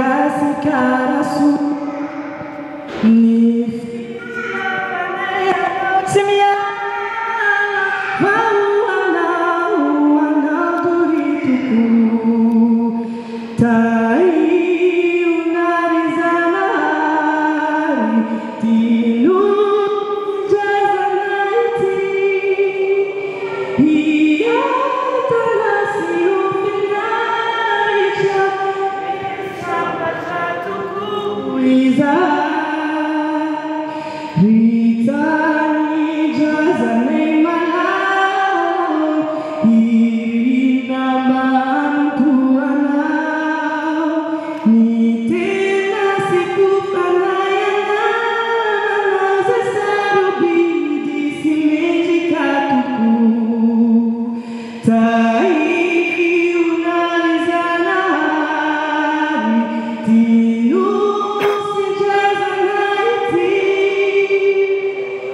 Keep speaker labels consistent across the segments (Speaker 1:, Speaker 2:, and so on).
Speaker 1: Madagascar Sul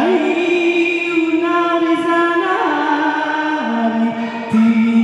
Speaker 1: Hai una risana di